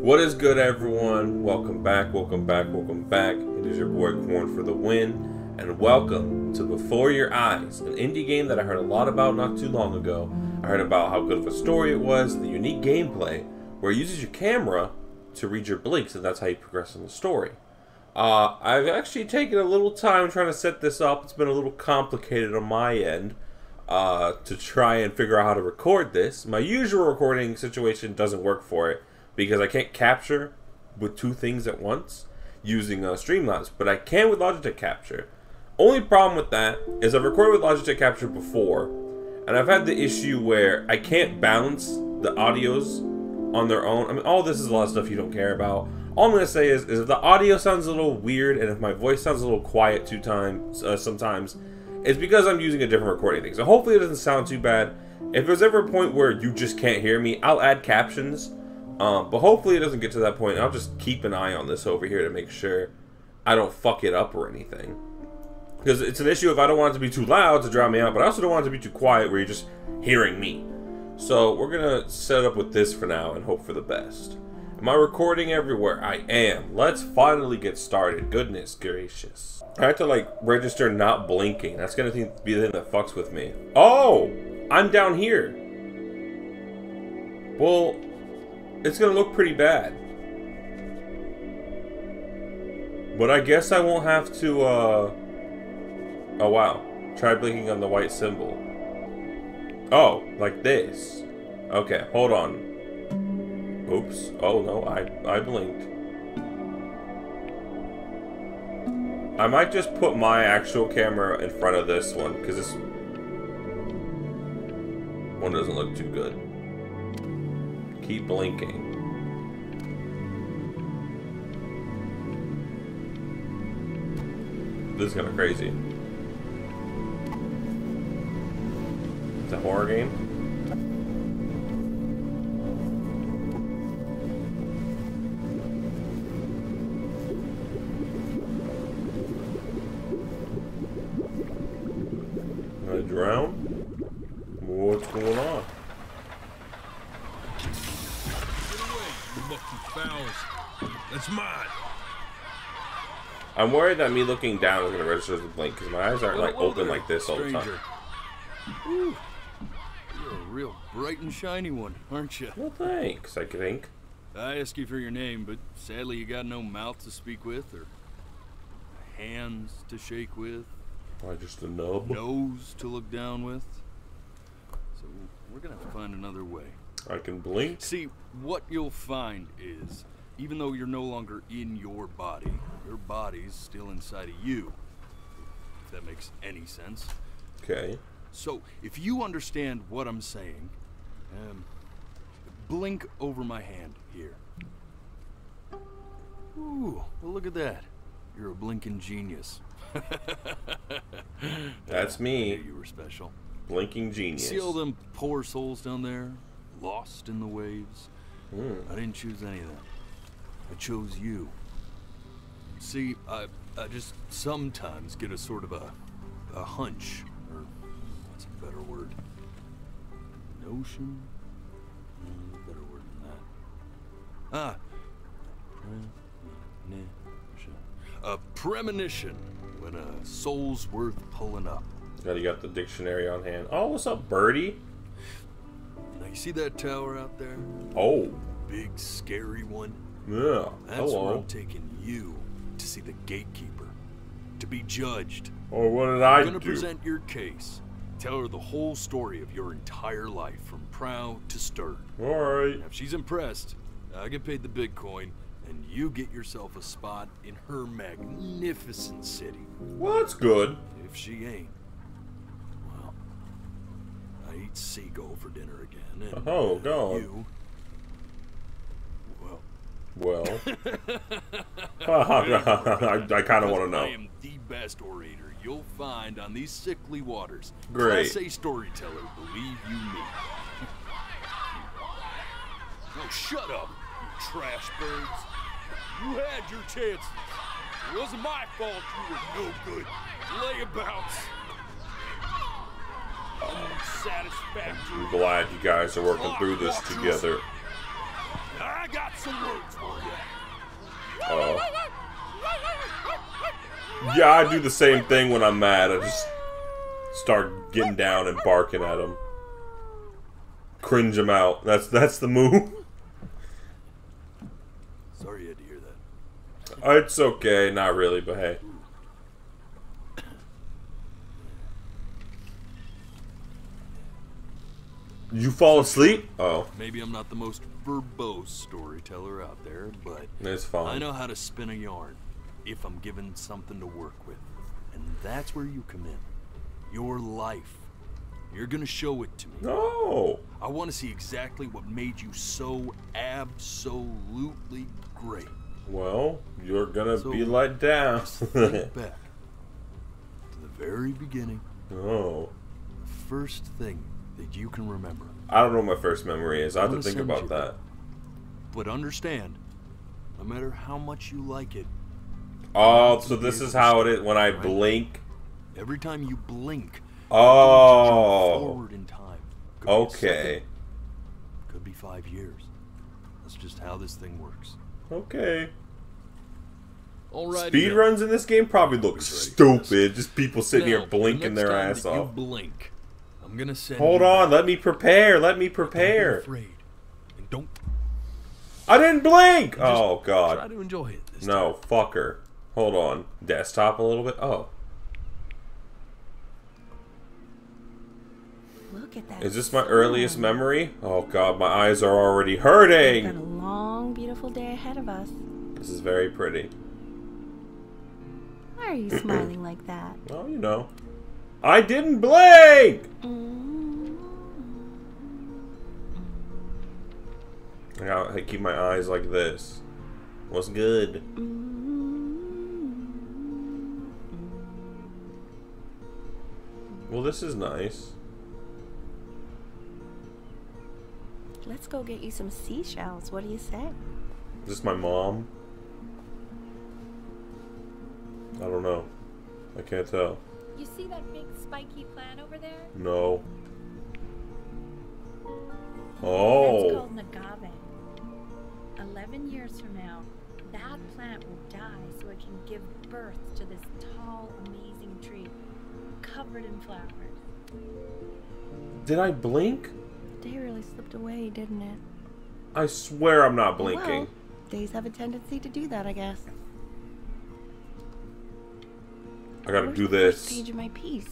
What is good, everyone? Welcome back, welcome back, welcome back. It is your boy Corwin for the win, and welcome to Before Your Eyes, an indie game that I heard a lot about not too long ago. I heard about how good of a story it was, the unique gameplay, where it uses your camera to read your blinks, and that's how you progress in the story. Uh, I've actually taken a little time trying to set this up. It's been a little complicated on my end uh, to try and figure out how to record this. My usual recording situation doesn't work for it because I can't capture with two things at once using uh, Streamlabs, but I can with Logitech Capture. Only problem with that is I've recorded with Logitech Capture before, and I've had the issue where I can't balance the audios on their own. I mean, all this is a lot of stuff you don't care about. All I'm gonna say is, is if the audio sounds a little weird and if my voice sounds a little quiet two times, uh, sometimes, it's because I'm using a different recording thing. So hopefully it doesn't sound too bad. If there's ever a point where you just can't hear me, I'll add captions um, but hopefully it doesn't get to that point. I'll just keep an eye on this over here to make sure I don't fuck it up or anything. Because it's an issue if I don't want it to be too loud to drown me out, but I also don't want it to be too quiet where you're just hearing me. So we're going to set up with this for now and hope for the best. Am I recording everywhere? I am. Let's finally get started. Goodness gracious. I have to like register not blinking. That's going to be the thing that fucks with me. Oh! I'm down here. Well, it's gonna look pretty bad. But I guess I won't have to, uh... Oh, wow. Try blinking on the white symbol. Oh, like this. Okay, hold on. Oops. Oh, no, I, I blinked. I might just put my actual camera in front of this one, because this one doesn't look too good keep blinking. This is kind of crazy. It's a horror game? I'm worried that me looking down is going to register as a blink because my eyes aren't like open like this all the time. You're a real bright and shiny one, aren't you? Well, thanks, I think. I asked you for your name, but sadly you got no mouth to speak with or hands to shake with. Why, just a nub? Nose to look down with. So we're going to have to find another way. I can blink? See, what you'll find is even though you're no longer in your body, your body's still inside of you. If that makes any sense. Okay. So, if you understand what I'm saying, um, blink over my hand here. Ooh, well look at that. You're a blinking genius. That's me. you were special. Blinking genius. See all them poor souls down there, lost in the waves? Mm. I didn't choose any of them. I chose you. See, I, I just sometimes get a sort of a, a hunch, or what's a better word? Notion? Mm, better word than that. Ah. A premonition when a soul's worth pulling up. Got you got the dictionary on hand. Oh, what's up, birdie? Now you see that tower out there? Oh. Big scary one. Yeah. That's Hello. where I'm taking you to see the gatekeeper, to be judged. Or what did I I'm gonna do? present your case. Tell her the whole story of your entire life, from prow to stern. All right. If she's impressed, I get paid the Bitcoin, and you get yourself a spot in her magnificent city. Well, that's good. If she ain't, well, I eat seagull for dinner again. And oh, God. You well, I, I kind of want to know. I am the best orator you'll find on these sickly waters. Great. Class A storyteller, believe you me. oh, shut up, you trash birds. You had your chances. It wasn't my fault you were no good. Layabouts. I'm glad you guys are working through this together. I got some words for you. Oh. Yeah, I do the same thing when I'm mad. I just start getting down and barking at them. Cringe them out. That's that's the move. Sorry you had to hear that. Uh, it's okay, not really, but hey. You fall asleep? Oh, Maybe I'm not the most verbose storyteller out there, but it's fine. I know how to spin a yarn if I'm given something to work with. And that's where you come in. Your life. You're gonna show it to me. No. I want to see exactly what made you so absolutely great. Well, you're gonna So, be let down. Think back to the very beginning, oh. the first thing that you can remember. I don't know what my first memory is. I have to think about you that. But understand, no matter how much you like it, Oh, so this is how it is when I blink. every time you blink, Oh. forward in time. Could Okay. second, Could be five years. That's just how this thing works. Okay. Alright. Speed runs in this game probably look stupid. Just people sitting here blinking their ass You off. blink. I'm gonna send. Hold you on, back. let me prepare. Let me Don't be prepare. afraid. And don't I didn't blink. Just Oh try god. to enjoy it. This No, fucker. Hold on. Desktop a little bit. Oh, Look at that. is this my earliest memory? Oh god, my eyes are already hurting. We've got a long, beautiful day ahead of us. This is very pretty. Why are you smiling like that? Well, you know. I didn't blink. I gotta keep my eyes like this. What's good? Well, this is nice. Let's go get you some seashells. What do you say? Is this my mom? I don't know. I can't tell. You see that big spiky plant over there? No. That's Oh. called an agave. Eleven years from now, that plant will die so it can give birth to this tall, amazing tree, covered in flowers. Did I blink? The day really slipped away, didn't it? I swear I'm not blinking. Well, days have a tendency to do that, I guess. I gotta Where's do the this. Page of my piece.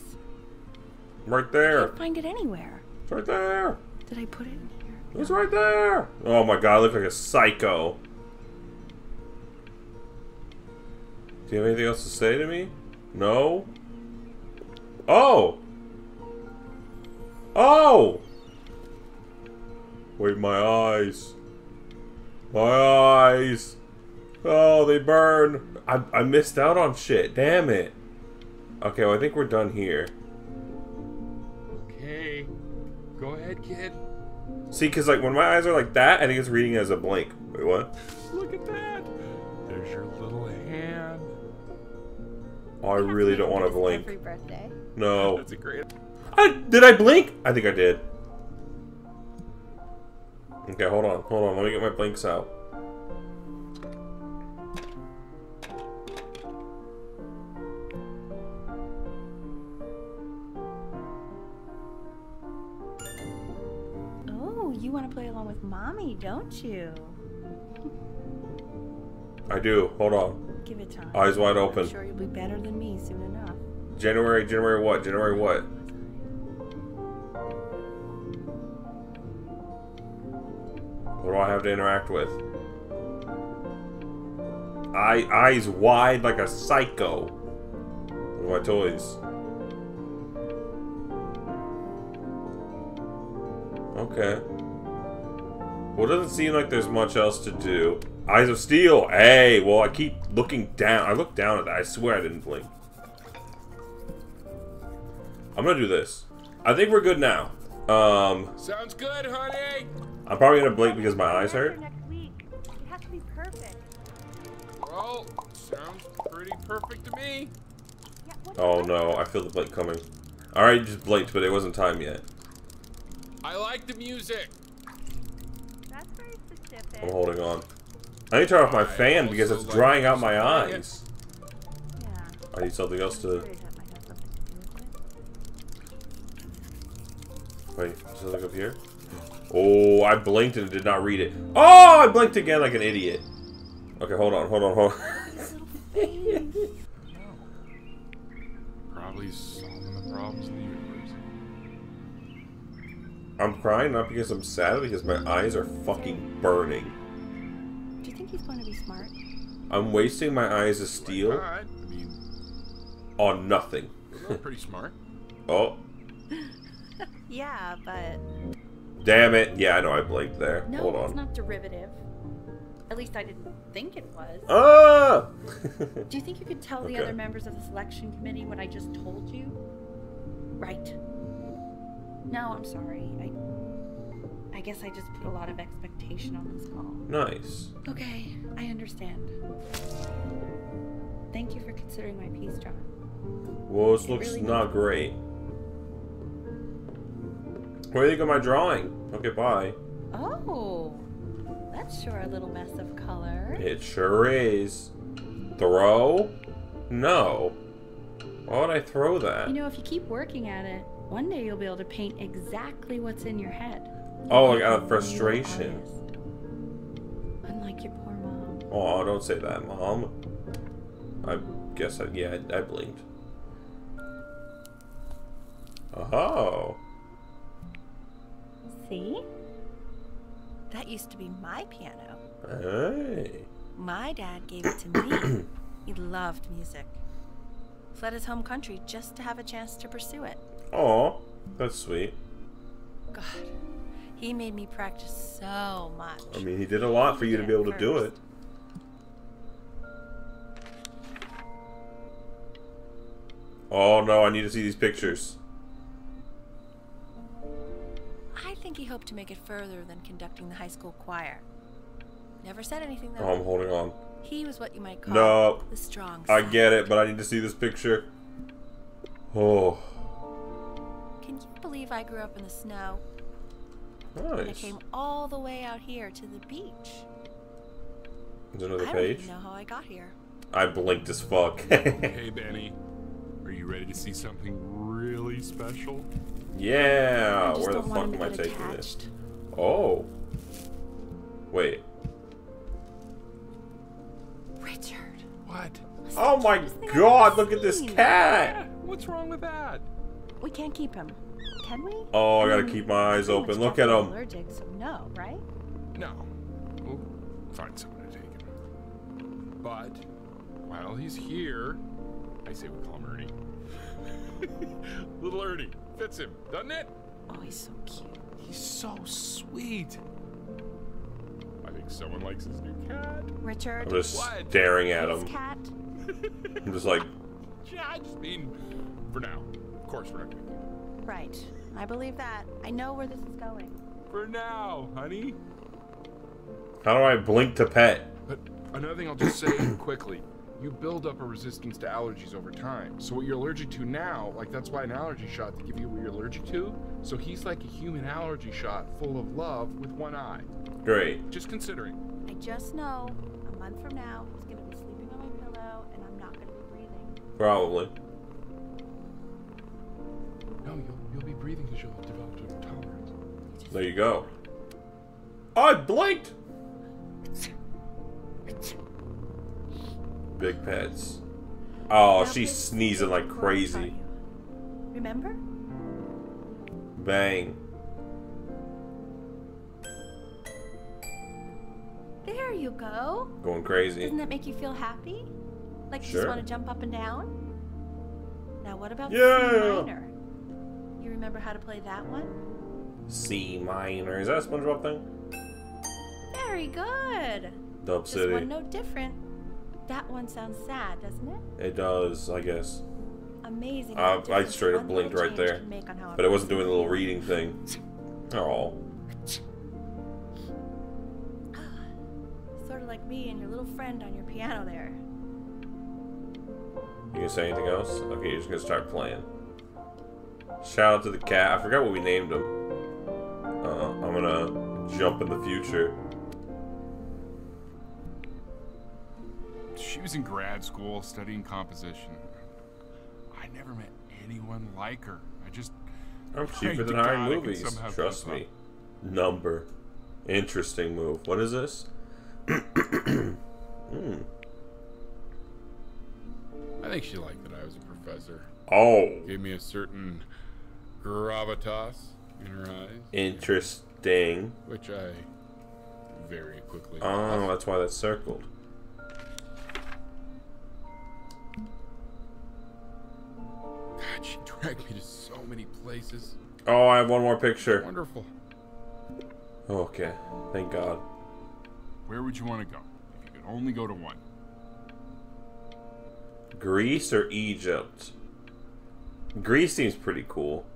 Right I there. can't find it anywhere. It's right there. Did I put it in here? It's right there. Oh my god, I look like a psycho. Do you have anything else to say to me? No? Oh! Oh! Wait, my eyes. My eyes. Oh, they burn. I, I missed out on shit. Damn it. Okay, well, I think we're done here. Okay. Go ahead, kid. See, because, like, when my eyes are like that, I think it's reading as a blink. Wait, what? Look at that. There's your little hand. Oh, I really don't want to blink. Every birthday. No. That's a great. I, did I blink? I think I did. Okay, hold on. Hold on. Let me get my blinks out. You want to play along with mommy, don't you? I do. Hold on. Give it time. Eyes wide I'm open. sure you'll be better than me soon enough. January, January what? January what? What do I have to interact with? Eye, eyes wide like a psycho. What toys? Okay. Well, it doesn't seem like there's much else to do. Eyes of Steel. Hey, well, I keep looking down. I look down at that. I swear I didn't blink. I'm gonna do this. I think we're good now. Um, Sounds good, honey. I'm probably gonna blink because my eyes hurt. Next week. It has to be perfect. Well, sounds pretty perfect to me. Oh no, I feel the blink coming. Alright, just blinked, but it wasn't time yet. I like the music. I'm holding on. I need to turn off my fan because it's drying out my eyes. I need something else to. It. Wait, is something up here? Oh, I blinked and did not read it. Oh, I blinked again like an idiot. Okay, hold on, hold on, hold on. Probably solving the problems in the universe. I'm crying not because I'm sad, because my eyes are fucking burning. Do you think he's going to be smart? I'm wasting my eyes of steel Alright, I mean, on nothing. pretty smart. Oh, Yeah, but damn it. Yeah, I know I blinked there. No, hold it's not derivative. At least I didn't think it was. Ah! Do you think you could tell the other members of the selection committee what I just told you? Right. No, I'm sorry. I I guess I just put a lot of expectation on this call. nice. Okay, I understand. Thank you for considering my piece, John. Well, this looks really not great. What do you think of my drawing? Okay, bye. Oh, that's sure a little mess of color. It sure is. Throw? No. Why would I throw that? You know, if you keep working at it, one day you'll be able to paint exactly what's in your head. Oh, You'll out of a frustration. artist. Unlike your poor mom. Oh, oh, don't say that, Mom. I guess I, yeah, I, I blinked. Oh. see? That used to be my piano. Hey. My dad gave it to me. he loved music. Fled his home country just to have a chance to pursue it. Oh, that's sweet. God, he made me practice so much. I mean, he did a lot for you to be able to do it. Oh no, I need to see these pictures. I think he hoped to make it further than conducting the high school choir. Never said anything Oh, though. I'm holding on. He was what you might call No. the strong I get it, but I need to see this picture. Oh, Can you believe I grew up in the snow? And I came all the way out here to the beach. There's another I don't even know how I got here. I blinked as fuck. Hey, Benny. Are you ready to see something really special? yeah, where the fuck am I to get taking this? Oh. Wait. Richard. What? Oh my cutest thing I've god, look at this cat! What's wrong with that? We can't keep him. Can we? Oh, I gotta mean, keep my eyes open. Look at him. Allergic, so no, right? No. We'll find someone to take him. But while he's here, I say we call him Ernie. Little Ernie. Fits him, doesn't it? Oh, he's so cute. He's so sweet. I think someone likes his new cat. Richard. I'm just What? staring at his him. cat. I'm just like, Yeah, I just mean for now. Of course, we're not gonna. Right. I believe that. I know where this is going. For now, honey. how do I blink to pet? But another thing I'll just say quickly. You build up a resistance to allergies over time. So what you're allergic to now, like that's why an allergy shot to give you what you're allergic to. So he's like a human allergy shot full of love with one eye. Great. Just considering. I just know a month from now he's gonna be sleeping on my pillow and I'm not gonna be breathing. Probably. Breathing because you'll have developed a tolerance. There you go. I blinked! Big pets. Oh, Now she's sneezing like crazy. saw. Remember? Bang. There you go. Going crazy. Doesn't that make you feel happy? Like you Sure. just want to jump up and down? Now what about Yeah. C minor? You remember how to play that one? C minor. Is that a SpongeBob thing? Very good. Dub Just City. one note different. That one sounds sad, doesn't it? It does, I guess. Amazing. Uh, I straight up blinked right there. can make on how a But it wasn't doing the little reading thing. Oh. Sort of like me and your little friend on your piano there. You gonna say anything else? Okay, you're just gonna start playing. Shout out to the cat. I forgot what we named him. Uh, I'm gonna jump in the future. she was in grad school studying composition. I never met anyone like her. I just I'm cheaper than hiring God I can movies. Trust keep up. me. Number. Interesting move. What is this? Hmm. I think she liked that I was a professor. Oh, Gave me a certain gravitas in her eyes, interesting. which I very quickly Oh, that's why that's circled. God, she dragged me to so many places. Oh, I have one more picture. Wonderful. Okay, thank God. Where would you want to go if you could only go to one? Greece or Egypt? Greece seems pretty cool.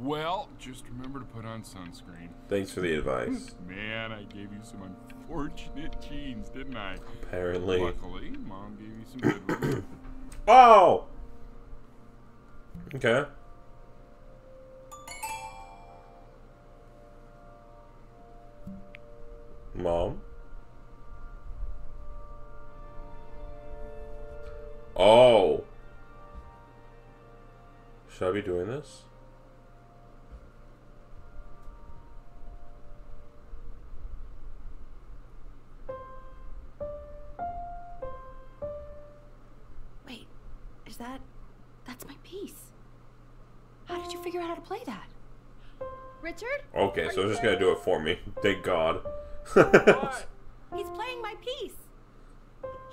Well, just remember to put on sunscreen. Thanks for the advice. Man, I gave you some unfortunate genes, didn't I? Apparently. Luckily, Mom gave you some good ones. Oh! Okay. Mom? Oh! Should I be doing this? That. That's my piece. How did you figure out how to play that? Richard? Okay, so it's just gonna do it for me. Thank God. He's playing my piece.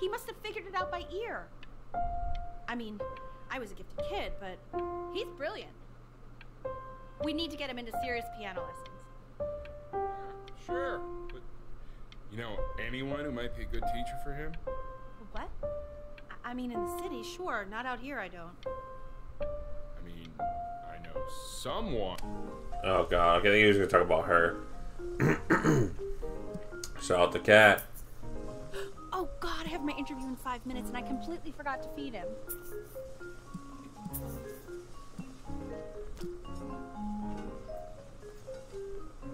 He must have figured it out by ear. I mean, I was a gifted kid, but he's brilliant. We need to get him into serious piano lessons. sure, but you know anyone who might be a good teacher for him? What? I- I mean, in the city, sure. Not out here, I don't. I mean, I know someone. Oh God, okay, I think he was gonna talk about her. Shout out the cat. Oh, God, I have my interview in five minutes and I completely forgot to feed him.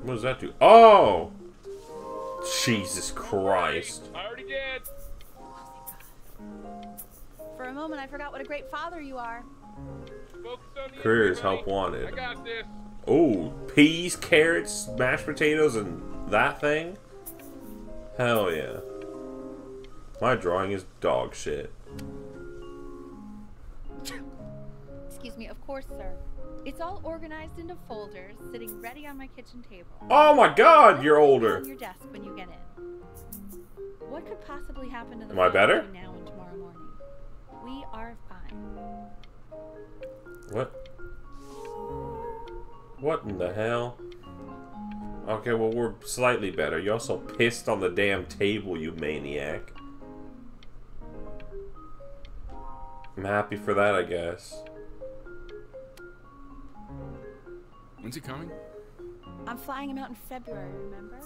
What does that do? Oh! Jesus Christ. For a moment, I forgot what a great father you are. Focus on Careers help wanted. I got this. Oh, peas, carrots, mashed potatoes, and that thing? Hell yeah. My drawing is dog shit. Excuse me, of course, sir. It's all organized into folders, sitting ready on my kitchen table. Oh my god, you're older. On your desk when you get in. What could possibly happen to the Am I better? now and tomorrow morning? We are fine. What? What in the hell? Okay, well, we're slightly better. You also pissed on the damn table, you maniac. I'm happy for that, I guess. When's he coming? I'm flying him out in February, remember?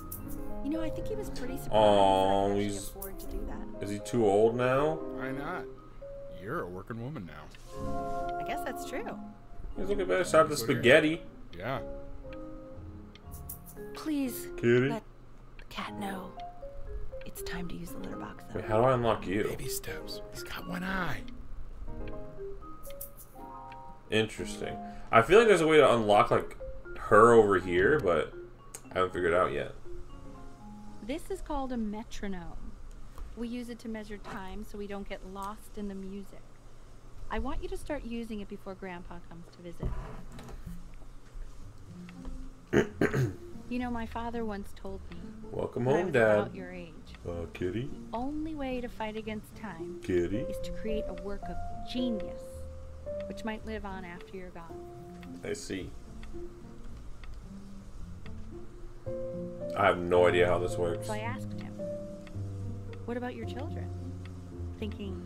You know, I think he was pretty surprised Aw, I could actually he's- afford to do that. Is he too old now? Why not? You're a working woman now. I guess that's true. He's looking better. Shout out to Spaghetti. Yeah. Please, Kitty. let the cat know. It's time to use the litter box, though. Wait, how do I unlock you? Baby steps. He's got one eye. Interesting. I feel like there's a way to unlock, like, her over here, but I haven't figured it out yet. This is called a metronome. We use it to measure time so we don't get lost in the music. I want you to start using it before Grandpa comes to visit. you know, my father once told me Welcome home, Dad. about your age, Uh, Kitty? only way to fight against time Kitty? is to create a work of genius, which might live on after you're gone. I see. I have no idea how this works. So I asked him, What about your children? Thinking,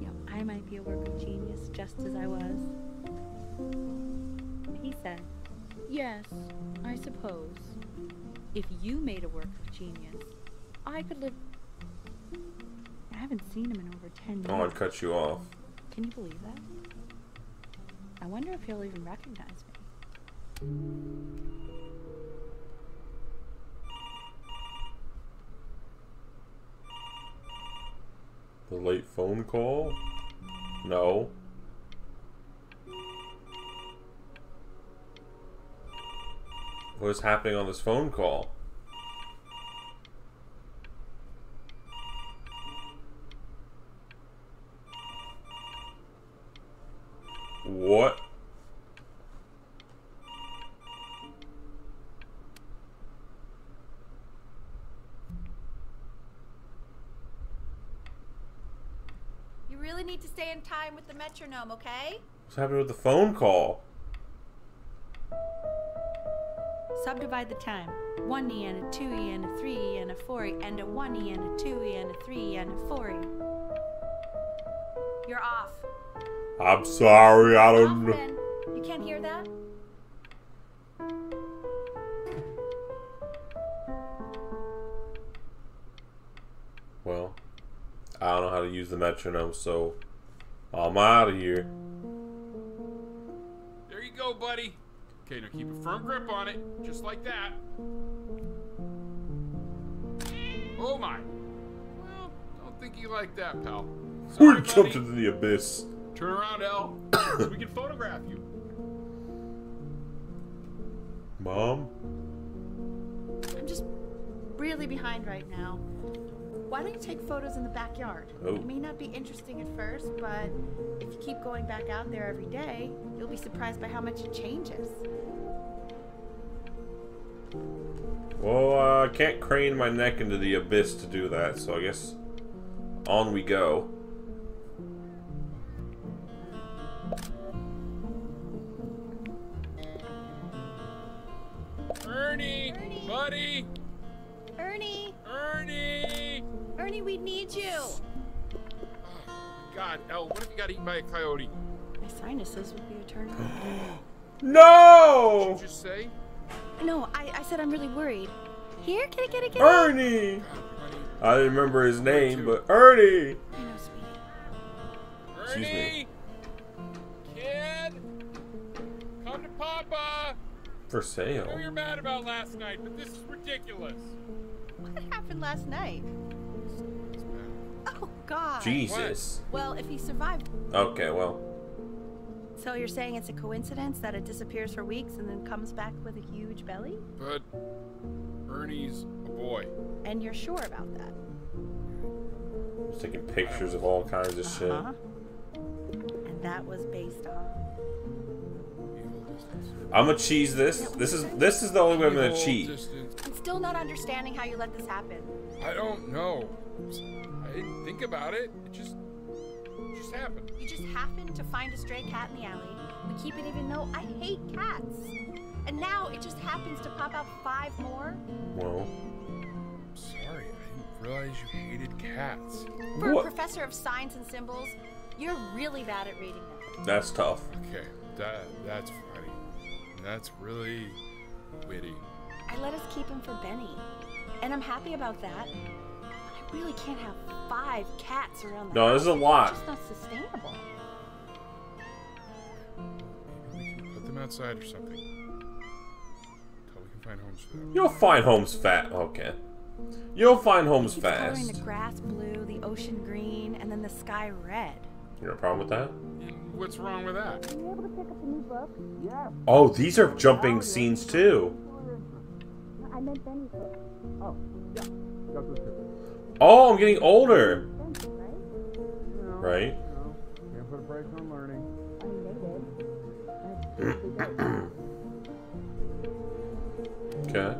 you know, I might be a work of genius just as I was. He said, Yes, I suppose. If you made a work of genius, I could live. I haven't seen him in over 10 years. Oh. I'd cut you off. Can you believe that? I wonder if he'll even recognize me. The late phone call? No. What is happening on this phone call? What? Really need to stay in time with the metronome, okay? What's happening with the phone call? Subdivide the time. One E and a two E and a three E and a four E and a one E and a two E and a three E and a four E. You're off. I'm sorry, I don't know. You can't hear that? I don't know how to use the metronome, so uh, I'm out of here. There you go, buddy. Okay, now keep a firm grip on it, just like that. Oh my. Well, don't think you like that, pal. We Sorry, jumped into the abyss. Turn around, Elle, so we can photograph you. Mom? I'm just really behind right now. Why don't you take photos in the backyard? Oh. It may not be interesting at first, but if you keep going back out there every day, you'll be surprised by how much it changes. Well, uh, I can't crane my neck into the abyss to do that, so I guess on we go. Ernie, Ernie. buddy, Ernie. Ernie, we need you! God, Elle, what if you got eaten by a coyote? My sinuses would be a turn No! Did you just say? No, I, I said I'm really worried. Here, get it, get it, get it. Ernie! I didn't remember his name, but Ernie! I know, sweetie. Excuse me. Ernie! Kid! Come to Papa! For I know you're mad about last night, but this is ridiculous. What happened last night? God. Jesus. Well, if he survived. Okay, well. So you're saying it's a coincidence that it disappears for weeks and then comes back with a huge belly? But Ernie's a boy. And you're sure about that? Just taking pictures of all kinds of shit. Uh-huh. And that was based on. I'm gonna cheese this. This is this is the only way I'm gonna Evil cheat. I'm still not understanding how you let this happen. I don't know. I didn't think about it. It just, it just happened. You just happened to find a stray cat in the alley. We keep it even though I hate cats. And now it just happens to pop out five more? Well, Sorry, I didn't realize you hated cats. For What? a professor of signs and symbols, you're really bad at reading them. that's tough. Okay, that that's funny. That's really witty. I let us keep him for Benny. And I'm happy about that. But I really can't have five cats around the No, house. is a lot. It's just not sustainable. Maybe we can put them outside or something. Until we can find homes for them. You'll find homes fat. Okay. You'll find homes He's coloring fast. the grass blue, the ocean green, and then the sky red. You got a problem with that? And what's wrong with that? Are you able to pick up a new book? Oh, these are jumping oh, scenes too. I meant Benny's book. Oh, Oh, I'm getting older. Ben's, right? Right? Can't put a price on learning. I mean, they did. Okay.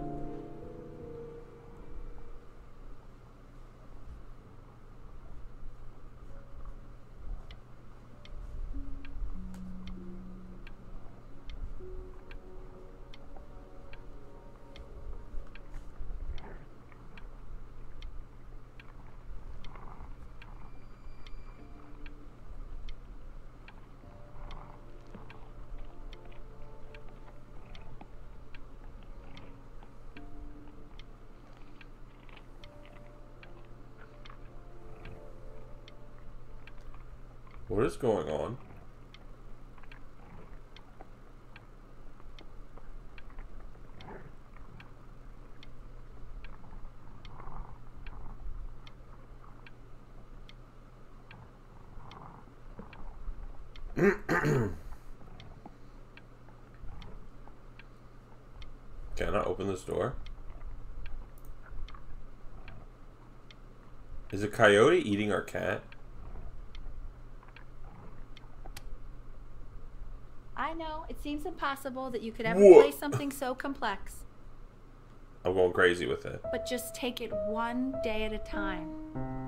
What is going on? Can I open this door? Is a coyote eating our cat? It seems impossible that you could ever Whoa. play something so complex. I'm going crazy with it. But just take it one day at a time.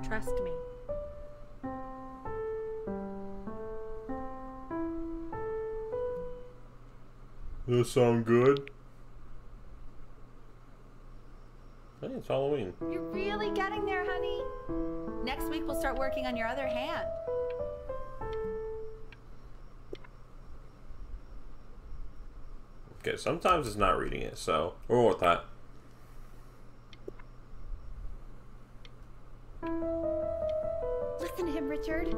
Trust me. Does sound good? Hey, it's Halloween. You're really getting there, honey. Next week we'll start working on your other hand. Okay, sometimes it's not reading it, so we're going with that. Listen to him, Richard.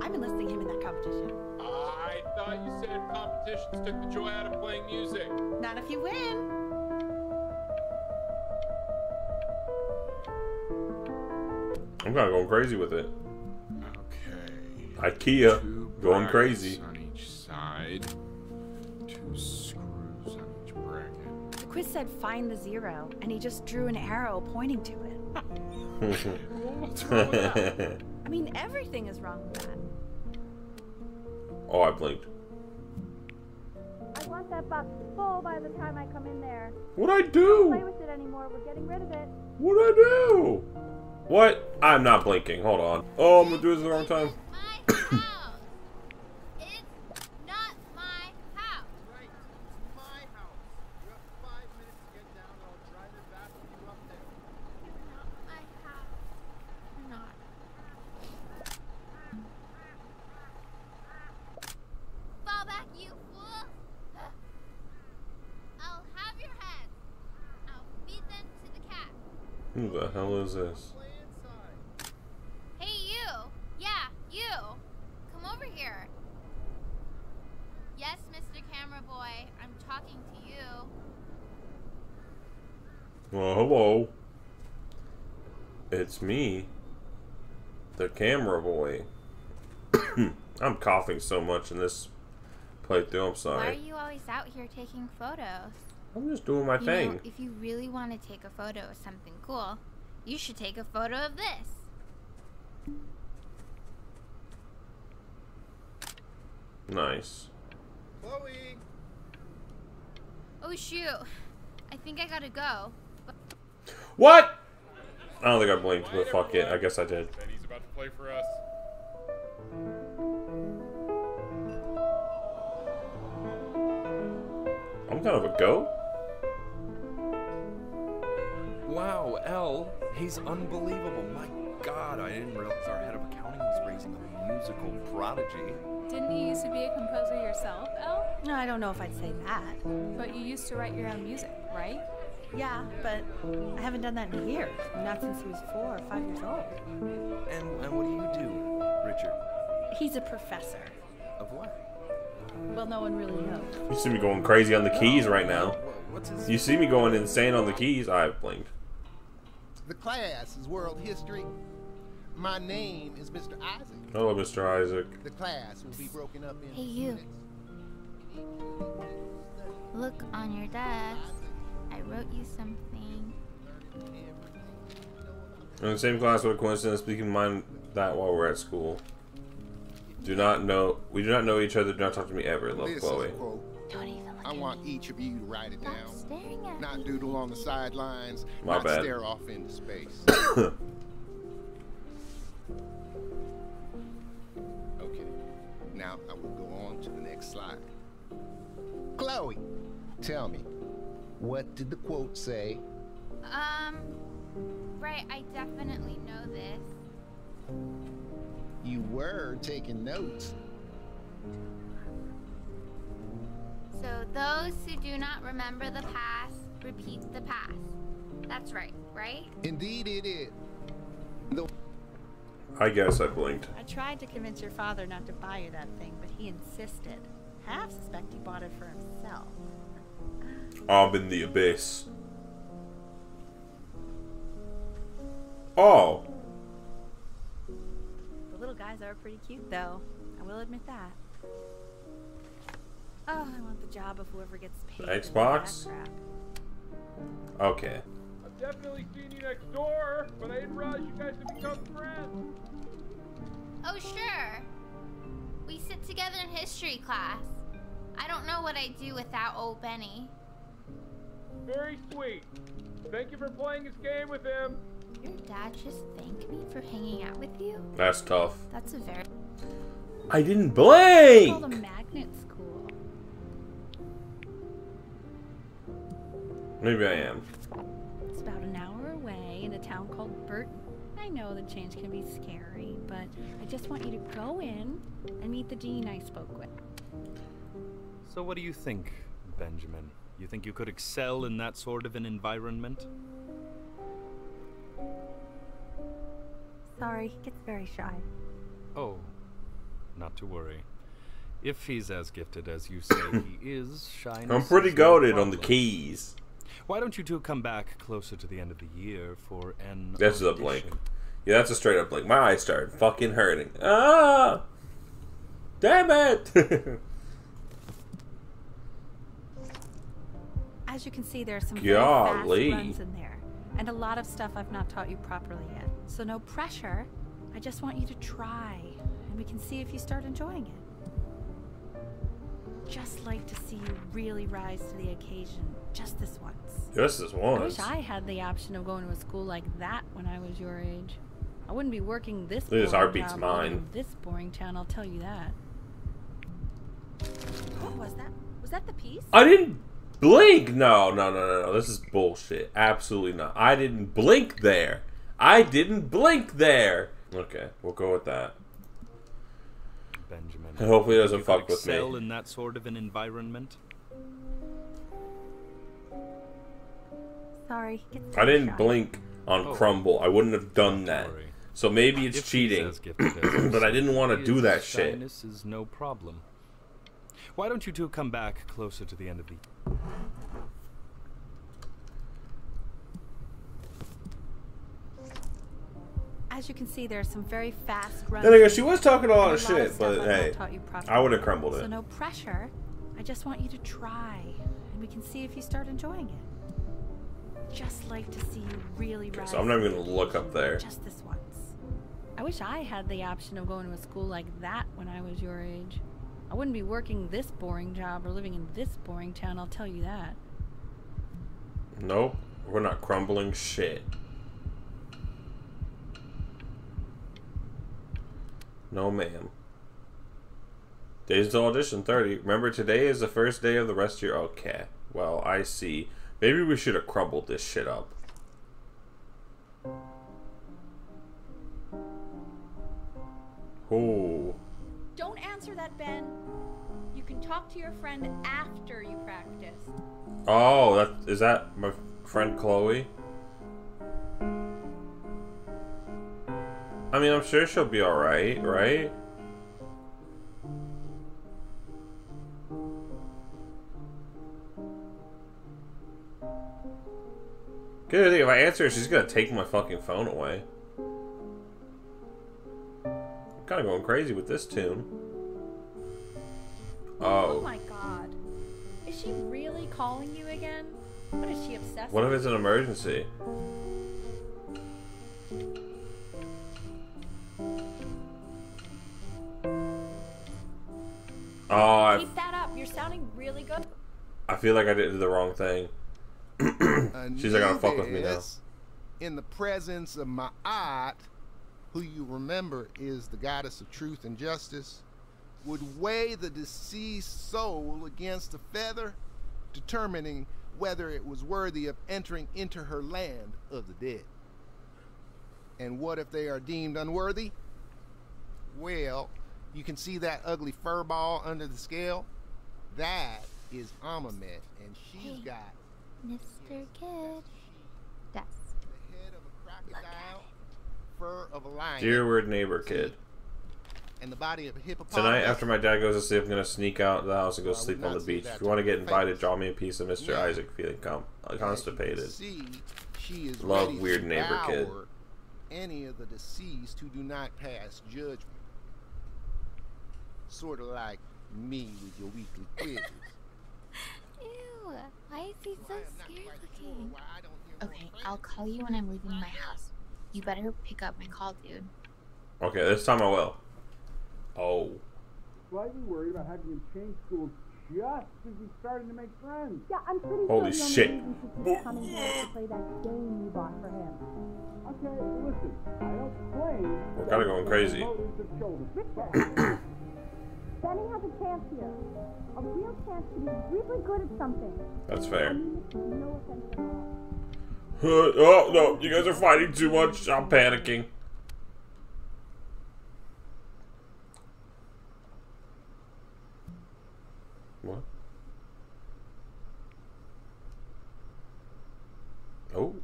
I'm enlisting him in that competition. I thought you said competitions took the joy out of playing music. Not if you win. I'm kind of going crazy with it. Okay. IKEA, Two going crazy. on each side. Two quiz said find the zero, and he just drew an arrow pointing to it. What's wrong with that? I mean, everything is wrong with that. oh, I blinked. I want that box full by the time I come in there. What'd I Play do? with it anymore. We're getting rid of it. What'd I do? What? I'm not blinking. Hold on. Oh, I'm gonna do this at the wrong time. my house. It's not my house. Right, it's my house. You have five minutes to get down, and I'll drive it back with you up there. It's not my house. Not. Fall back, you fool. I'll have your heads. I'll feed them to the cat. Who the hell is this? Hey, you. Yeah, you. Come over here. Yes, Mr. Camera Boy. I'm talking to you. Well, hello. It's me, the camera boy. I'm coughing so much in this playthrough. I'm sorry. Why are you always out here taking photos? I'm just doing my You thing. know, if you really want to take a photo of something cool, you should take a photo of this. Nice. Chloe! Oh shoot. I think I gotta go. What? I don't think I blinked, but fuck it. I guess I did. Betty's about to play for us. I'm kind of a goat. Wow, Elle, he's unbelievable. My God, I didn't realize our head of accounting was raising a musical prodigy. Didn't you used to be a composer yourself, Elle? No, I don't know if I'd say that. But you used to write your own music, right? Yeah, but I haven't done that in years. Not since he was four or five years old. And, and what do you do, Richard? He's a professor. Of what? Well, no one really knows. You see me going crazy on the keys right now. What's his? You see me going insane on the keys. I blinked. The class is world history. My name is Mr. Isaac. Hello, Mr. Isaac. The class will be broken up in Hey, you. units. Look on your desk. I wrote you something. In the same class, what a coincidence. Speaking of mind that while we're at school. Do not know. We do not know each other. Do not talk to me ever. Love, This Chloe. is a quote. Don't even look I want each of you to write it down. Not doodle on the sidelines. My not bad. stare off into space. okay. Now I will go on to the next slide. Chloe, tell me, what did the quote say? Um, right, I definitely know this. You were taking notes. So, those who do not remember the past repeat the past. That's right, right? Indeed, it is. The I guess I blinked. I tried to convince your father not to buy you that thing, but he insisted. Half suspect he bought it for himself. Ob in the abyss. Oh, The little guys are pretty cute, though. I will admit that. Oh, I want the job of whoever gets paid. The Xbox? Okay. I've definitely seen you next door, but I didn't realize you guys had become friends. Oh, sure. We sit together in history class. I don't know what I'd do without old Benny. Very sweet. Thank you for playing this game with him. Your dad just thanked me for hanging out with you? That's tough. That's a very. I didn't Call the blink! magnet Maybe I am. It's about an hour away in a town called Burton. I know the change can be scary, but I just want you to go in and meet the dean I spoke with. So, what do you think, Benjamin? You think you could excel in that sort of an environment? Sorry, he gets very shy. Oh, not to worry. If he's as gifted as you say he is, shyness. I'm pretty is no goaded on the keys. Why don't you two come back closer to the end of the year for an That's a blink. Yeah, that's a straight up blink. My eyes started fucking hurting. Ah! Damn it! As you can see, there are some very fast Golly. runs in there, and a lot of stuff I've not taught you properly yet. So no pressure. I just want you to try, and we can see if you start enjoying it. Just like to see you really rise to the occasion, just this once. Just this I once. wish I had the option of going to a school like that when I was your age. I wouldn't be working this. This boring heartbeat's job living mine. in This boring town, I'll tell you that. What was that? Was that the piece? I didn't blink. No, no, no, no, no. This is bullshit. Absolutely not. I didn't blink there. I didn't blink there. Okay, we'll go with that. Benjamin. And hopefully it doesn't you fuck with me. excel in that sort of an environment? Sorry, I didn't shy. blink on Oh. Crumble. I wouldn't have done that. So maybe it's If cheating. as gifted as you but I didn't want to do that shit. Shyness is no problem. Why don't you two come back closer to the end of the As you can see, there are some very fast runs. Then again, she was talking a lot of lot shit, stuff but I've hey, taught you properly. I would have crumbled it. So no pressure. I just want you to try, and we can see if you start enjoying it. Just like to see you really Okay, so I'm not even gonna look up there. Just this once. I wish I had the option of going to a school like that when I was your age. I wouldn't be working this boring job or living in this boring town. I'll tell you that. Nope, we're not crumbling shit. No, ma'am. Days to audition 30. Remember, today is the first day of the rest of your. Okay. Well, I see. Maybe we should have crumbled this shit up. Ooh. Don't answer that, Ben. You can talk to your friend after you practice. Oh, that is that my friend Chloe? I mean, I'm sure she'll be alright, right? Good thing if I answer her, she's gonna take my fucking phone away. I'm kinda going crazy with this tune. Oh Oh. my god. Is she really calling you again? What is she obsessed What if it's an emergency? Feel like I did the wrong thing. She's not gonna fuck with me now. In the presence of my Ma'at, who you remember is the goddess of truth and justice, would weigh the deceased soul against a feather, determining whether it was worthy of entering into her land of the dead. And what if they are deemed unworthy? Well, you can see that ugly fur ball under the scale? That is Amamet, and she's Hey. got Mr. Kid. Yes. the head of a crocodile, fur of a lion, Dear weird neighbor kid. and the body of a hippopotamus. Tonight, after my dad goes to sleep, I'm gonna sneak out of the house and go Well, sleep on the beach. If you want to to get invited, draw me a piece of Mr. Yeah. Isaac feeling com- uh, As you can constipated. See, she is Love weird neighbor kid. Any of the deceased who do not pass judgment. Sort of like me with your weekly quizzes. Ew, why is he so I scared quite sure looking? why I don't hear more Okay, I'll call you when I'm leaving my house. You better pick up my call, dude. Okay, this time I will. Oh. Slightly worried about having him change schools just as he's starting to make friends. Yeah, I'm pretty Holy sure the shit. only reason he coming here to play that game you bought for him. Okay, listen, I don't claim. We're kinda going crazy. Motives of children. Benny has a chance here. A real chance to be really good at something. That's fair. no offense at all. oh no, you guys are fighting too much. I'm panicking. What? Oh,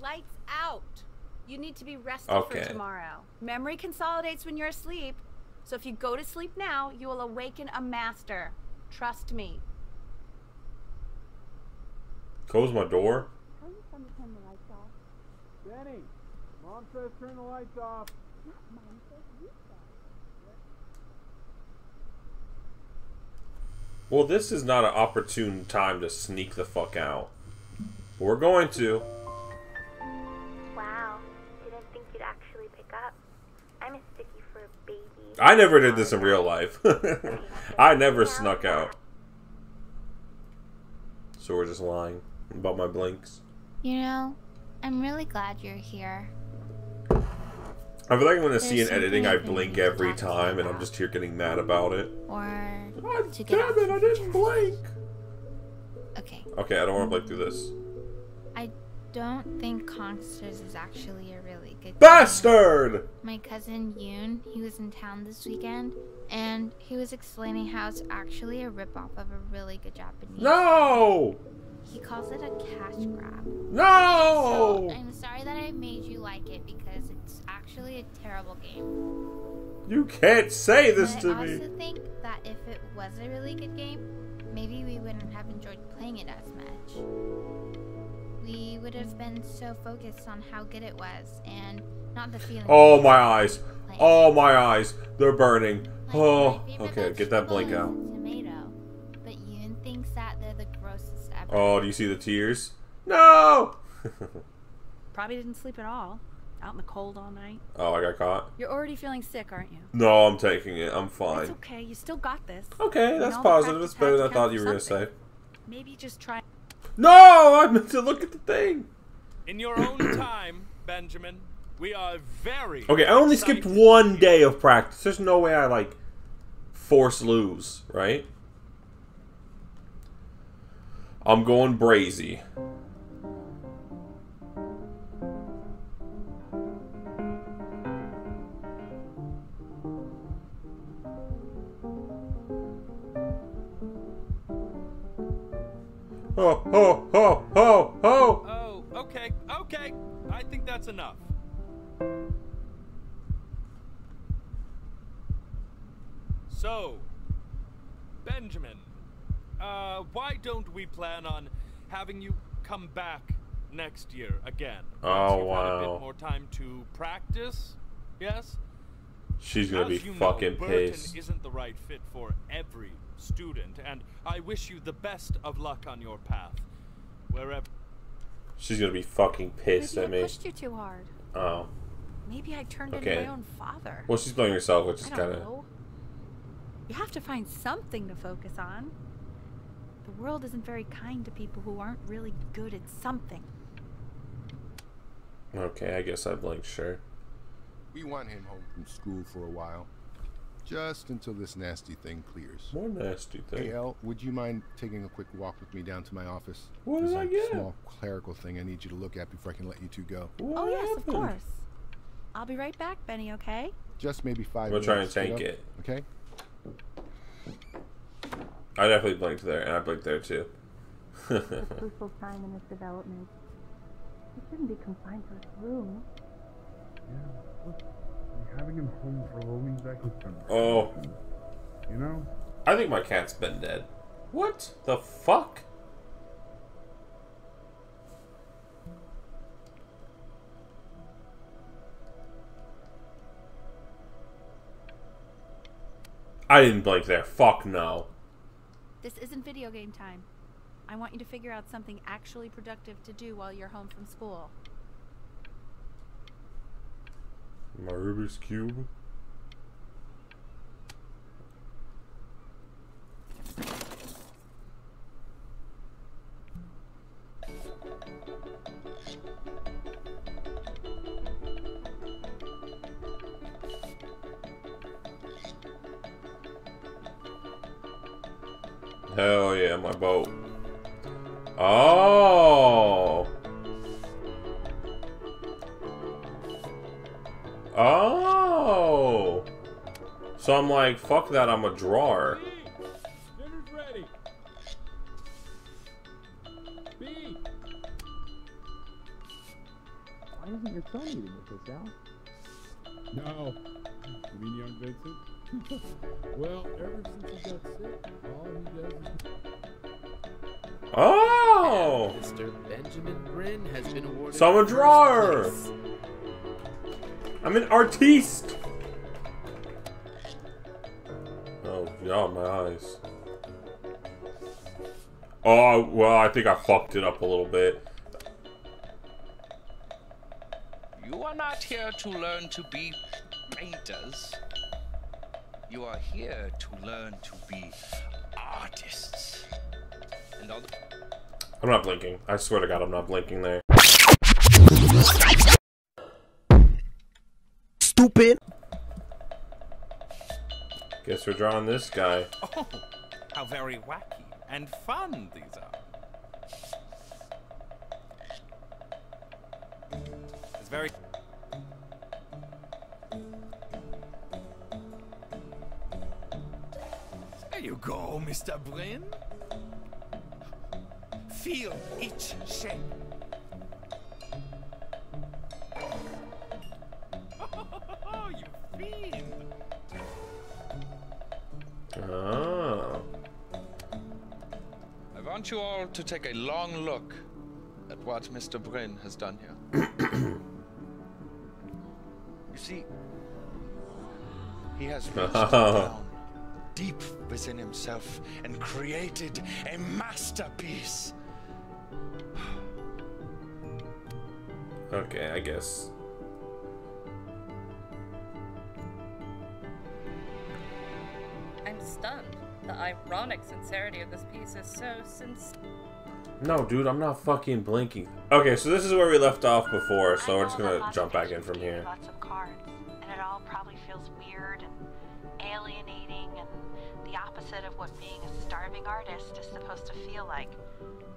Lights out. You need to be rested Okay. for tomorrow. Memory consolidates when you're asleep. So if you go to sleep now, you will awaken a master. Trust me. close my door. Tell your son to turn the lights off. Benny, mom says turn the lights off. Mom says you said. Well, this is not an opportune time to sneak the fuck out. But we're going to. Wow, didn't think you'd actually pick up. I'm a sticky for a baby. I never did this in real life. I never snuck out. So we're just lying about my blinks. You know, I'm really glad you're here. I feel like I'm gonna see in There's editing I blink every talk to you time and I'm just here getting mad about it. Or God to get damn it, I didn't blink. Okay, Okay, I don't want to blink through this. I don't think Consters is actually a good. Bastard! My cousin Yoon, he was in town this weekend, and he was explaining how it's actually a ripoff of a really good Japanese. No! He calls it a cash grab. So No! I'm sorry that I made you like it because it's actually a terrible game. You can't say this but to me. I me. also think that if it was a really good game, maybe we wouldn't have enjoyed playing it as much. We would have been so focused on how good it was and not the feeling. Oh my eyes. Oh my eyes. They're burning. Like, Oh, okay, get that vegetable blink out. Tomato, but Yoon thinks that they're the grossest ever. Oh, do you see the tears? No! Probably didn't sleep at all. Out in the cold all night. oh, I got caught. You're already feeling sick, aren't you? No, I'm taking it. I'm fine. It's fine. okay. You still got this. Okay, that's positive. It's better than I thought you for were gonna say. Maybe just try. No! I meant to look at the thing. In your own time, Benjamin, we are very. Okay, I only skipped one day of practice. There's no way I like force lose, right? I'm going brazy. Oh, oh, oh, oh, oh! Oh, okay, okay. I think that's enough. So, Benjamin, uh, why don't we plan on having you come back next year again? once Oh, you've had a wow. bit more time to practice. Yes. She's gonna be As you fucking know, Burton pissed. isn't the right fit for every student, and I wish you the best of luck on your path, wherever. She's gonna be fucking pissed Maybe at I me. pushed you too hard. Oh. Maybe I turned Okay. into my own father. Well, she's blaming herself, which is kind of. You have to find something to focus on. The world isn't very kind to people who aren't really good at something. Okay, I guess I blinked, sure. We want him home from school for a while. Just until this nasty thing clears. More nasty thing. Hey, Elle, would you mind taking a quick walk with me down to my office? What There's did I a get? small clerical thing I need you to look at before I can let you two go. What oh, yes, of course. I'll be right back, Benny, okay? Just maybe 5 I'm gonna try and minutes. tank kiddo. it. Okay? I definitely blinked there, and I blinked there too. a crucial time in his development. He shouldn't be confined to his room. Yeah, look, having him home for a while means I can spend. oh, You know? I think my cat's been dead. What the fuck? I didn't blink there. Fuck no. This isn't video game time. I want you to figure out something actually productive to do while you're home from school. My Rubik's Cube. Hell yeah, my boat. Oh. Oh. So I'm like, fuck that, I'm a drawer. Dinner's ready. B. Why isn't your son eating with us, Al? No. You mean young Vincent? well, ever since he got sick, all he does is Oh! Mr. Benjamin Bryn has been awarded. So I'm a first drawer. I'm an artiste. Oh, yeah, my eyes. Oh, well, I think I fucked it up a little bit. You are not here to learn to be painters. You are here to learn to be artists. And all the I'm not blinking. I swear to God, I'm not blinking there. Stupid. Guess we're drawing this guy. Oh, how very wacky and fun these are. It's very. There you go, Mr. Bryn. Feel each shape. Want you all to take a long look at what Mr. Bryn has done here. you see, he has reached down deep within himself and created a masterpiece. Okay, I guess. Ironic sincerity of this piece is so sincere. No, dude, I'm not fucking blinking. Okay, so this is where we left off before, so we're just gonna jump back in from here. Lots of cards, and it all probably feels weird and alienating and the opposite of what being a starving artist is supposed to feel like.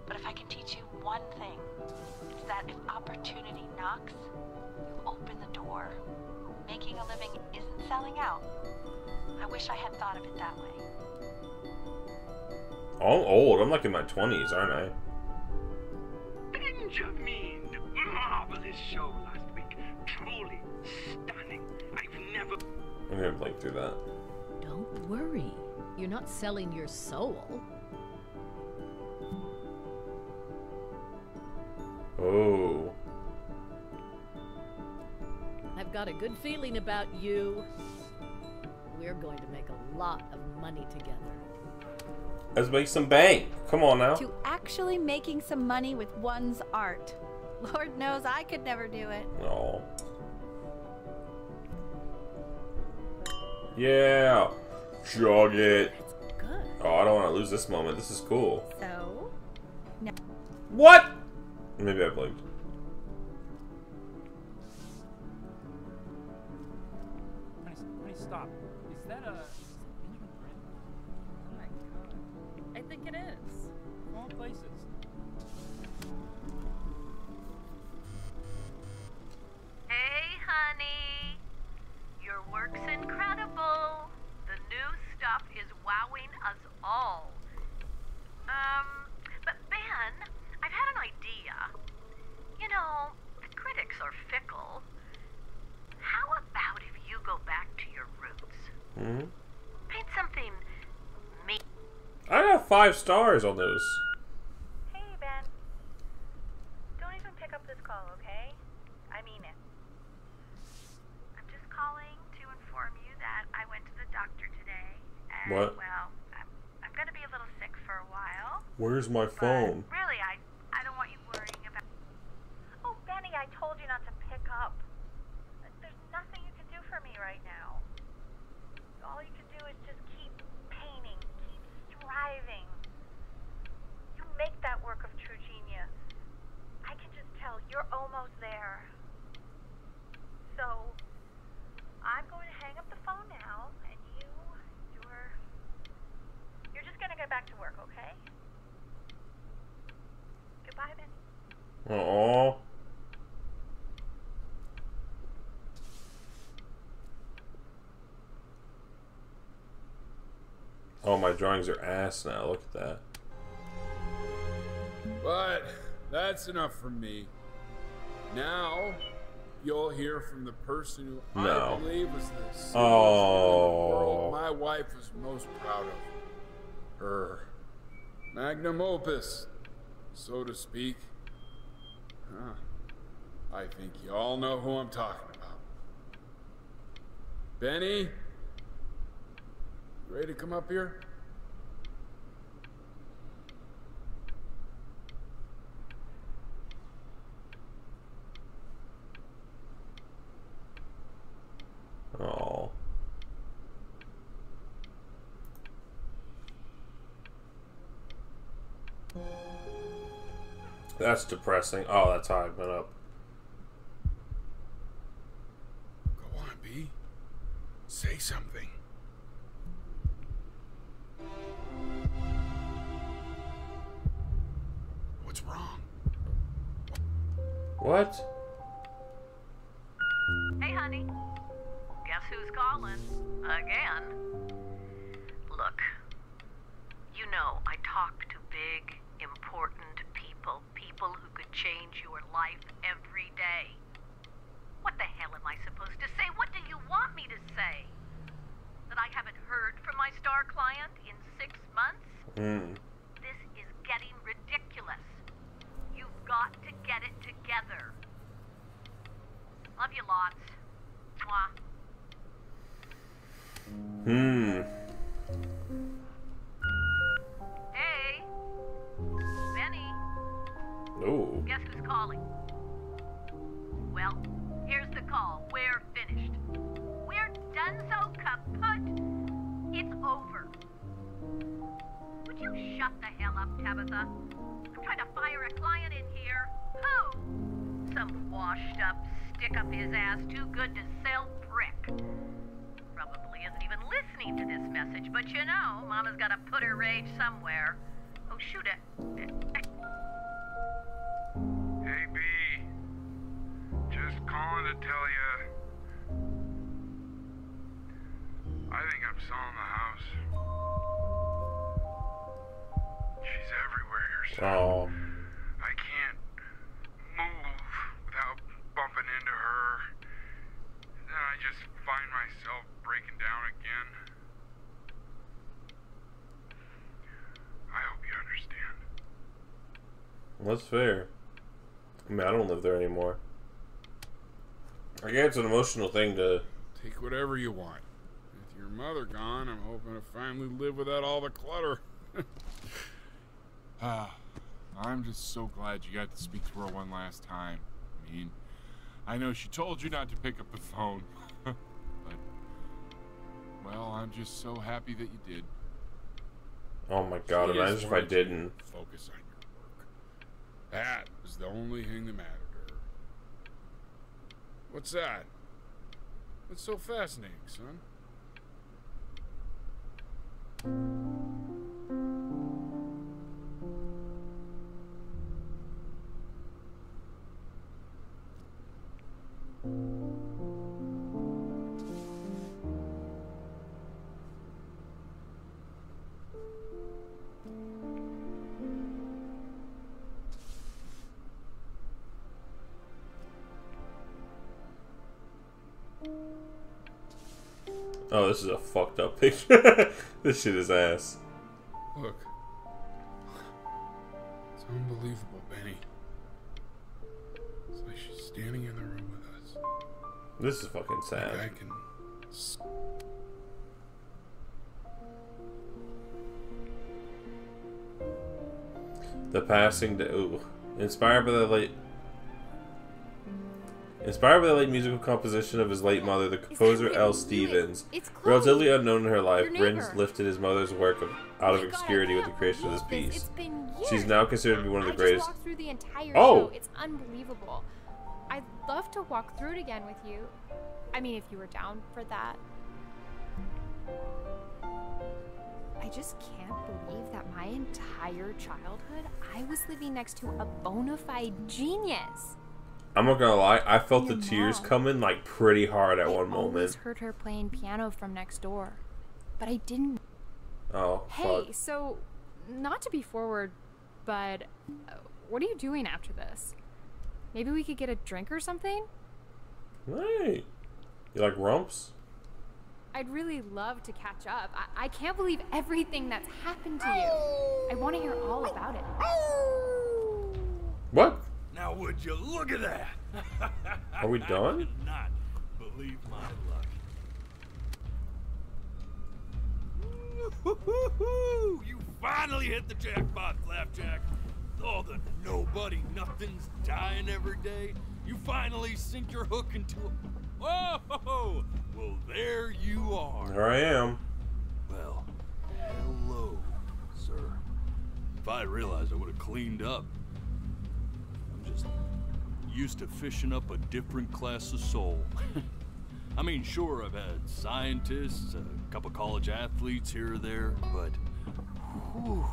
But if I can teach you one thing, it's that if opportunity knocks, you open the door. Making a living isn't selling out. I wish I had thought of it that way. Oh, I'm old. I'm like in my 20s, aren't I? Benjamin! Marvelous show last week. Truly stunning. I've never. I'm gonna blink through that. Don't worry. You're not selling your soul. Oh. I've got a good feeling about you. We're going to make a lot of money together. Let's make some bank. Come on now. To actually making some money with one's art. Lord knows I could never do it. No. Yeah. Jog it. Good. Oh, I don't want to lose this moment. This is cool. So, now What? Maybe I blinked. Honey, honey, stop. Is that a honey. Your work's incredible. The new stuff is wowing us all. Um, but Ben, I've had an idea. You know, the critics are fickle. How about if you go back to your roots? hmm Paint something me. I got five stars on those. Hey, Ben. Don't even pick up this call, okay? I mean it. I'm just calling to inform you that I went to the doctor today What? Well, I'm, I'm gonna be a little sick for a while. My phone? Really, I I don't want you worrying about. Oh, Benny, I told you not to pick up. There's nothing you can do for me right now. All you can do is just keep painting, keep striving. You make that work of true genius. I can just tell you're almost there. So, I'm going to hang up the phone now, and you, you're, you're just gonna get back to work, okay? Goodbye, Benny. Oh. Oh, my drawings are ass now. Look at that. But that's enough from me. Now, you'll hear from the person who No. I believe was the Oh. in the world my wife was most proud of. Her magnum opus, so to speak. Huh. I think you all know who I'm talking about. Benny? You ready to come up here? Oh. That's depressing. Oh, that's how I've been up. Go on, B. Say something. What's wrong? What? Months? Oh. I can't move without bumping into her. Then I just find myself breaking down again. I hope you understand. That's fair. I mean, I don't live there anymore. I guess it's an emotional thing to. Take whatever you want. With your mother gone, I'm hoping to finally live without all the clutter. ah, I'm just so glad you got to speak to her one last time. I mean, I know she told you not to pick up the phone, but well, I'm just so happy that you did. Oh my god, She imagine if I didn't. Focus on your work. That was the only thing that mattered to her. What's that? What's so fascinating, son? Oh, this is a fucked up picture. this shit is ass. Look. It's unbelievable, Benny. It's like she's standing in the room with us. This is fucking sad. Like I can. The passing to ooh, inspired by the late Inspired by the late musical composition of his late mother, the composer L. Stevens, relatively unknown in her life, Brins lifted his mother's work of, out of obscurity with the creation of this piece. She's now considered to be one of the greatest. Through the entire Oh! show. It's unbelievable. I'd love to walk through it again with you. I mean, if you were down for that. I just can't believe that my entire childhood I was living next to a bona fide genius. I'm not gonna lie, I felt the tears mom. coming like pretty hard at I one moment. heard her playing piano from next door, but I didn't. Oh, Hey, fuck. so not to be forward, but uh, what are you doing after this? Maybe we could get a drink or something? Hey. You like rumps? I'd really love to catch up. I, I can't believe everything that's happened to you. I want to hear all about it. What? Now would you look at that? Are we done? I cannot believe my luck. You finally hit the jackpot, Flapjack. All the nobody nothings dying every day. You finally sink your hook into a. Whoa! Well, there you are. There I am. Well, hello, sir. If I realized, I would have cleaned up. I'm used to fishing up a different class of soul. I mean, sure, I've had scientists, a couple college athletes here or there, but whew,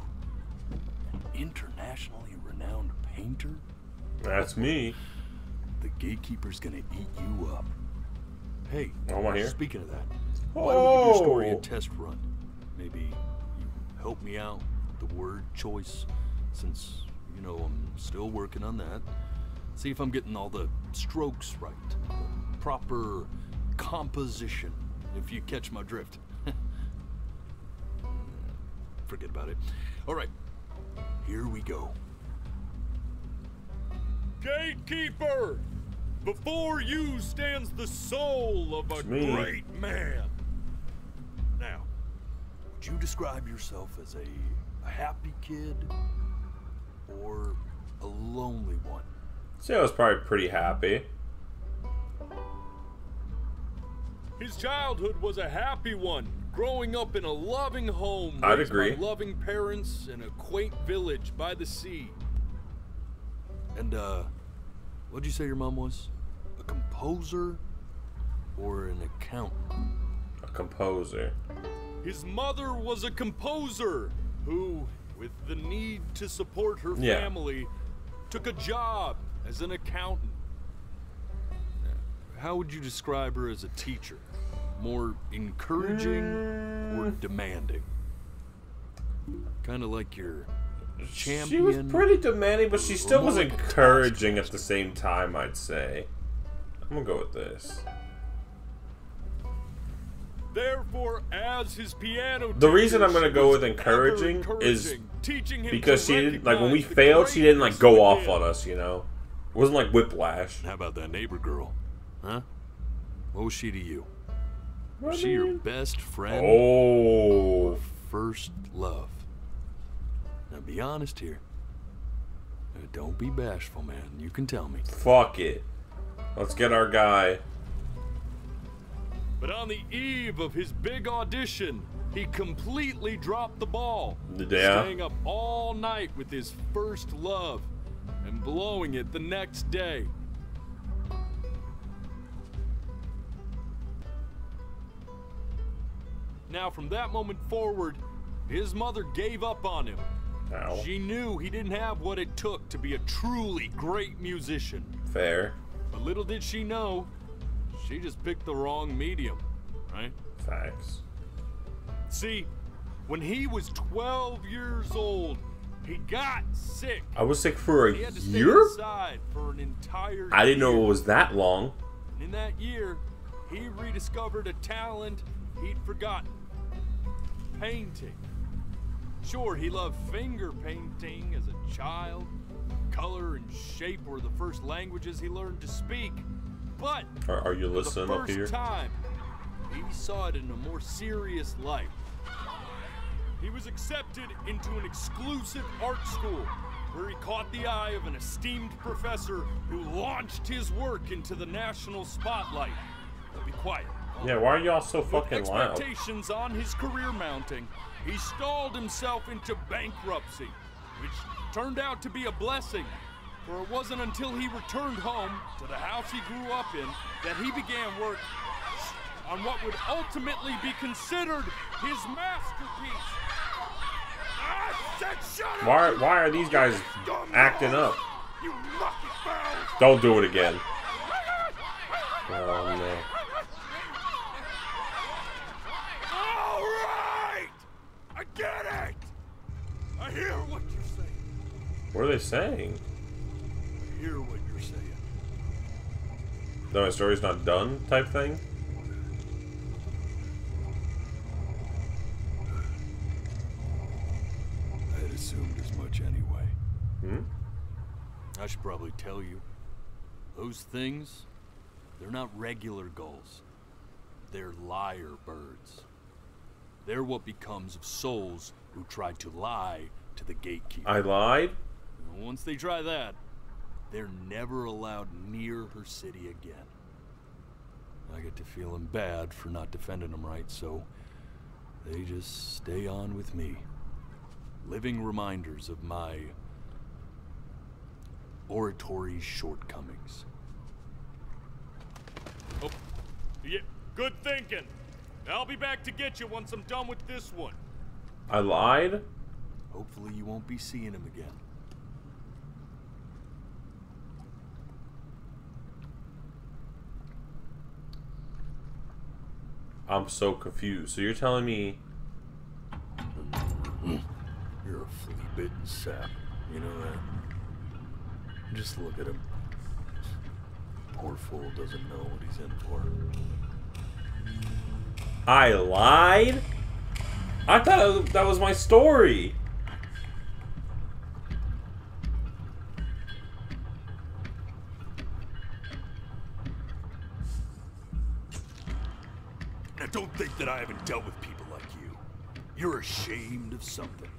an internationally renowned painter? That's me. The gatekeeper's gonna eat you up. Hey, Oh, am I here? speaking of that, why don't we give your story a Oh. test run? Maybe you help me out with the word choice, since, you know, I'm still working on that. See if I'm getting all the strokes right, the proper composition, if you catch my drift. Forget about it. All right, here we go. Gatekeeper! Before you stands the soul of a great man. Now, would you describe yourself as a, a happy kid or a lonely one? See, I was probably pretty happy. His childhood was a happy one, growing up in a loving home I'd agree. by loving parents in a quaint village by the sea. And, uh, what'd you say your mom was? A composer or an accountant? A composer. His mother was a composer who, with the need to support her Yeah. family, took a job as an accountant. How would you describe her as a teacher? More encouraging or mm. demanding? Kind of like your champion. She was pretty demanding, but she still was encouraging at the same time, I'd say. I'm gonna go with this. Therefore, as his piano The reason I'm gonna go with encouraging ever is teaching because she didn't like when we failed, she didn't like go off on us, you know. It wasn't like whiplash. How about that neighbor girl? Huh? What was she to you? I Was she your best friend? Oh. First love? Now be honest here. Uh, Don't be bashful, man. You can tell me. Fuck it. Let's get our guy. But on the eve of his big audition, he completely dropped the ball. Yeah. Staying up all night with his first love and blowing it the next day. Now, from that moment forward, his mother gave up on him. Ow. She knew he didn't have what it took to be a truly great musician. Fair. But little did she know, she just picked the wrong medium, right? Facts. See, when he was 12 years old, he got sick. I was sick for a He had to stay year? for an entire I didn't know it was that long. And in that year, he rediscovered a talent he'd forgotten painting. Sure, he loved finger painting as a child. Color and shape were the first languages he learned to speak. But Are, are you listening up here? time, he saw it in a more serious light. He was accepted into an exclusive art school where he caught the eye of an esteemed professor who launched his work into the national spotlight. Now be quiet. Yeah, why are y'all so With fucking loud? expectations on his career mounting, he stalled himself into bankruptcy, which turned out to be a blessing. For it wasn't until he returned home to the house he grew up in that he began work on what would ultimately be considered his masterpiece. Said! Why, why are these guys acting up? Don't do it again. Oh no. All right! I get it! I hear what you're saying. What are they saying? I hear what you're saying. No, my story's not done type thing? I had assumed as much anyway. Hmm? I should probably tell you. Those things, they're not regular gulls. They're liar birds. They're what becomes of souls who tried to lie to the gatekeeper. I lied? Once they try that, they're never allowed near her city again. I get to feeling bad for not defending them right, so they just stay on with me. Living reminders of my oratory shortcomings. Oh, yeah, good thinking. I'll be back to get you once I'm done with this one. I lied? Hopefully, you won't be seeing him again. I'm so confused. So you're telling me You're a flea bitten sap. You know that? Just look at him. Poor fool doesn't know what he's in for. I lied? I thought that was my story. Don't think that I haven't dealt with people like you. You're ashamed of something.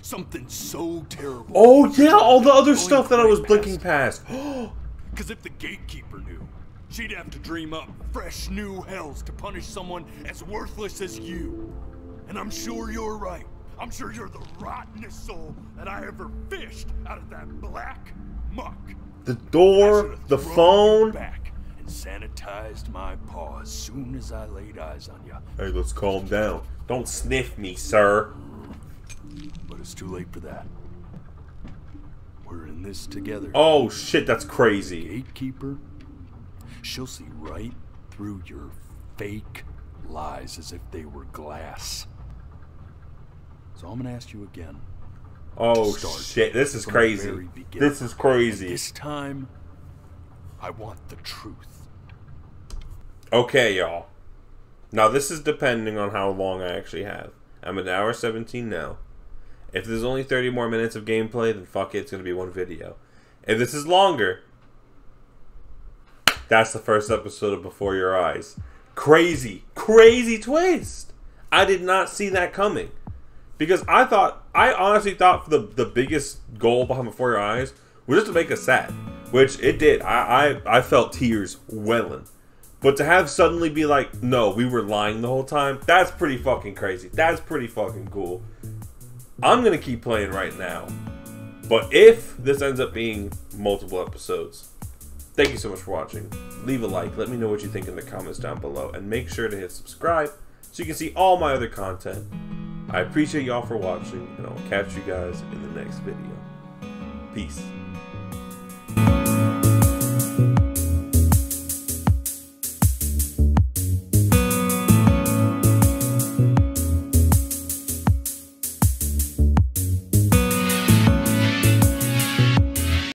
Something so terrible. Oh yeah, all the other stuff that I was blinking past. Because if the gatekeeper knew, she'd have to dream up fresh new hells to punish someone as worthless as you. And I'm sure you're right. I'm sure you're the rottenest soul that I ever fished out of that black muck. The door, the phone. And sanitized my paw as soon as I laid eyes on you. Hey, let's calm down. Don't sniff me, sir. But it's too late for that. We're in this together. Oh shit, that's crazy. Gatekeeper, she'll see right through your fake lies as if they were glass. So I'm gonna ask you again. Oh shit, this is crazy. This is crazy. And this time, I want the truth. Okay, y'all. Now this is depending on how long I actually have. I'm at hour 17 now. If there's only 30 more minutes of gameplay, then fuck it, it's gonna be one video. If this is longer, that's the first episode of Before Your Eyes. Crazy, crazy twist. I did not see that coming. Because I thought, I honestly thought the the biggest goal behind Before Your Eyes was just to make us sad, which it did. I I, I felt tears welling. But to have suddenly be like, no, we were lying the whole time, that's pretty fucking crazy. That's pretty fucking cool. I'm gonna keep playing right now. But if this ends up being multiple episodes, thank you so much for watching. Leave a like, let me know what you think in the comments down below, and make sure to hit subscribe so you can see all my other content. I appreciate y'all for watching, and I'll catch you guys in the next video. Peace.